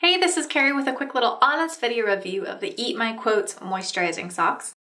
Hey, this is Carrie with a quick little honest video review of the Eat My Quotes moisturizing socks.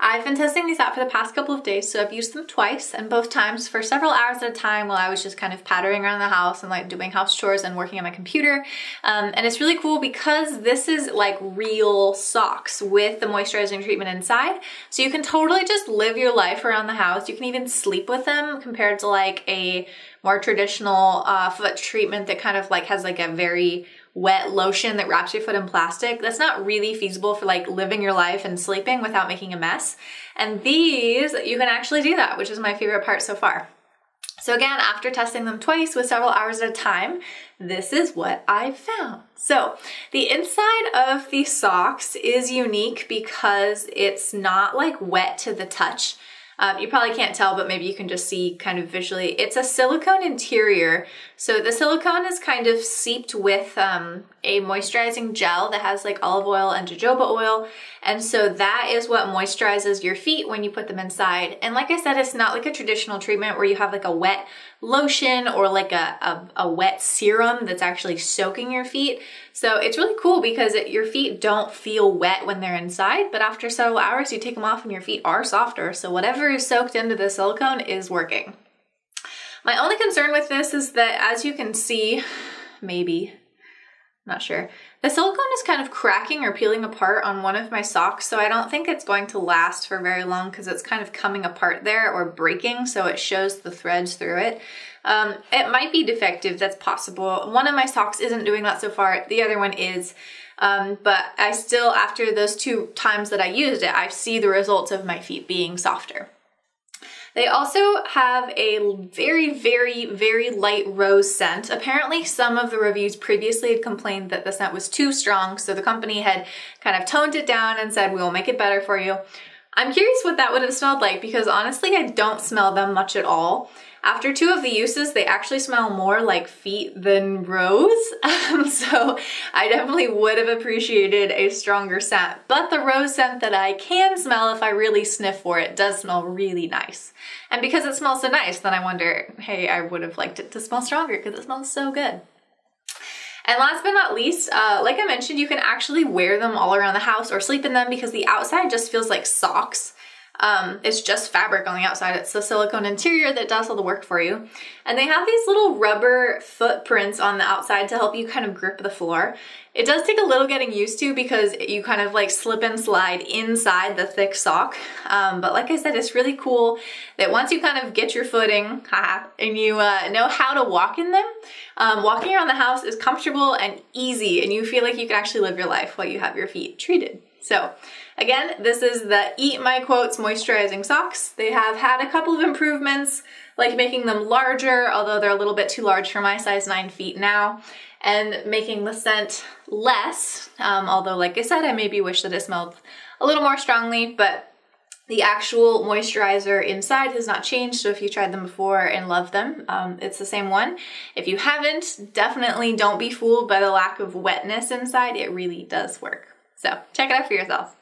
I've been testing these out for the past couple of days, so I've used them twice, and both times for several hours at a time while I was just kind of pattering around the house and like doing house chores and working on my computer. Um, and it's really cool because this is like real socks with the moisturizing treatment inside. So you can totally just live your life around the house. You can even sleep with them compared to like a more traditional uh, foot treatment that kind of like has like a very wet lotion that wraps your foot in plastic. That's not really feasible for like living your life and sleeping without making a mess. And these, you can actually do that, which is my favorite part so far. So again, after testing them twice with several hours at a time, this is what I found. So the inside of the socks is unique because it's not like wet to the touch. Um, you probably can't tell, but maybe you can just see kind of visually. It's a silicone interior. So the silicone is kind of seeped with um, a moisturizing gel that has like olive oil and jojoba oil. And so that is what moisturizes your feet when you put them inside. And like I said, it's not like a traditional treatment where you have like a wet lotion or like a, a, a wet serum that's actually soaking your feet. So it's really cool because it, your feet don't feel wet when they're inside, but after several hours you take them off and your feet are softer. So whatever is soaked into the silicone is working. My only concern with this is that as you can see, maybe, not sure. The silicone is kind of cracking or peeling apart on one of my socks, so I don't think it's going to last for very long because it's kind of coming apart there or breaking, so it shows the threads through it. Um, it might be defective, that's possible. One of my socks isn't doing that so far, the other one is. Um, but I still, after those two times that I used it, I see the results of my feet being softer. They also have a very, very, very light rose scent. Apparently some of the reviews previously had complained that the scent was too strong, so the company had kind of toned it down and said, we'll make it better for you. I'm curious what that would have smelled like because honestly, I don't smell them much at all. After two of the uses, they actually smell more like feet than rose. Um, so I definitely would have appreciated a stronger scent. But the rose scent that I can smell if I really sniff for it does smell really nice. And because it smells so nice, then I wonder, hey, I would have liked it to smell stronger because it smells so good. And last but not least, uh, like I mentioned, you can actually wear them all around the house or sleep in them because the outside just feels like socks. Um, it's just fabric on the outside. It's the silicone interior that does all the work for you. And they have these little rubber footprints on the outside to help you kind of grip the floor. It does take a little getting used to because you kind of like slip and slide inside the thick sock. Um, but like I said, it's really cool that once you kind of get your footing and you uh, know how to walk in them, um, walking around the house is comfortable and easy and you feel like you can actually live your life while you have your feet treated. So again, this is the Eat My Quotes Moisturizing Socks. They have had a couple of improvements, like making them larger, although they're a little bit too large for my size 9 feet now, and making the scent less, um, although like I said, I maybe wish that it smelled a little more strongly, but the actual moisturizer inside has not changed, so if you tried them before and love them, um, it's the same one. If you haven't, definitely don't be fooled by the lack of wetness inside. It really does work. So check it out for yourself.